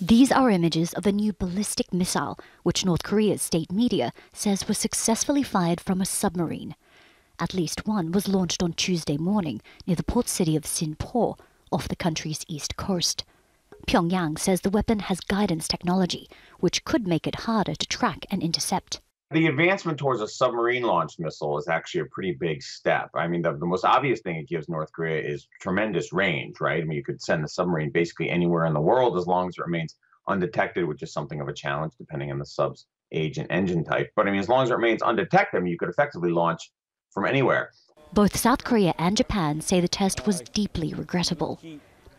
These are images of a new ballistic missile, which North Korea's state media says was successfully fired from a submarine. At least one was launched on Tuesday morning near the port city of Sinpo, off the country's east coast. Pyongyang says the weapon has guidance technology, which could make it harder to track and intercept. The advancement towards a submarine launched missile is actually a pretty big step. I mean, the, the most obvious thing it gives North Korea is tremendous range, right? I mean, you could send the submarine basically anywhere in the world as long as it remains undetected, which is something of a challenge depending on the sub's age and engine type. But I mean, as long as it remains undetected, I mean, you could effectively launch from anywhere. Both South Korea and Japan say the test was deeply regrettable.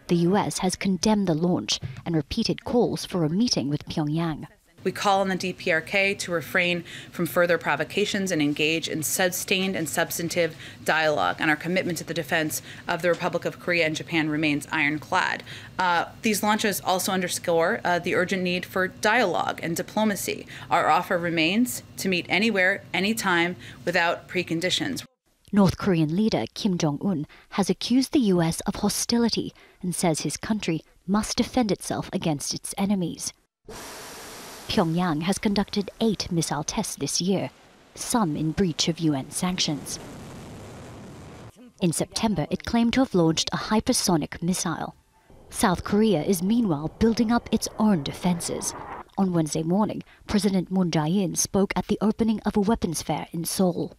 The US has condemned the launch and repeated calls for a meeting with Pyongyang. We call on the DPRK to refrain from further provocations and engage in sustained and substantive dialogue. And our commitment to the defense of the Republic of Korea and Japan remains ironclad. Uh, these launches also underscore uh, the urgent need for dialogue and diplomacy. Our offer remains to meet anywhere, anytime, without preconditions. North Korean leader Kim Jong un has accused the US of hostility and says his country must defend itself against its enemies. Pyongyang has conducted eight missile tests this year, some in breach of UN sanctions. In September, it claimed to have launched a hypersonic missile. South Korea is meanwhile building up its own defenses. On Wednesday morning, President Moon Jae-in spoke at the opening of a weapons fair in Seoul.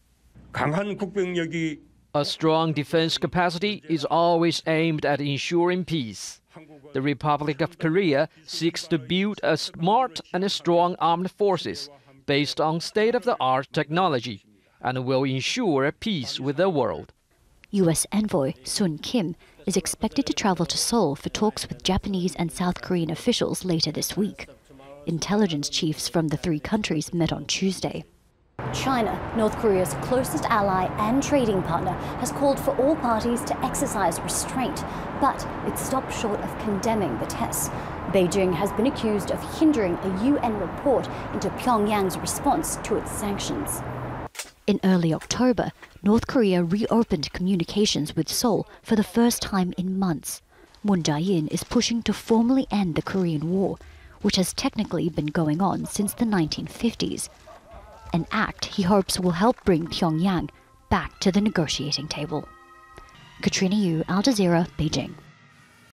A strong defense capacity is always aimed at ensuring peace. The Republic of Korea seeks to build a smart and strong armed forces based on state-of-the-art technology and will ensure peace with the world. U.S. envoy Sung Kim is expected to travel to Seoul for talks with Japanese and South Korean officials later this week. Intelligence chiefs from the three countries met on Tuesday. China, North Korea's closest ally and trading partner, has called for all parties to exercise restraint, but it stopped short of condemning the tests. Beijing has been accused of hindering a UN report into Pyongyang's response to its sanctions. In early October, North Korea reopened communications with Seoul for the first time in months. Moon Jae-in is pushing to formally end the Korean War, which has technically been going on since the 1950s an act he hopes will help bring Pyongyang back to the negotiating table. Katrina Yu, Al Jazeera, Beijing.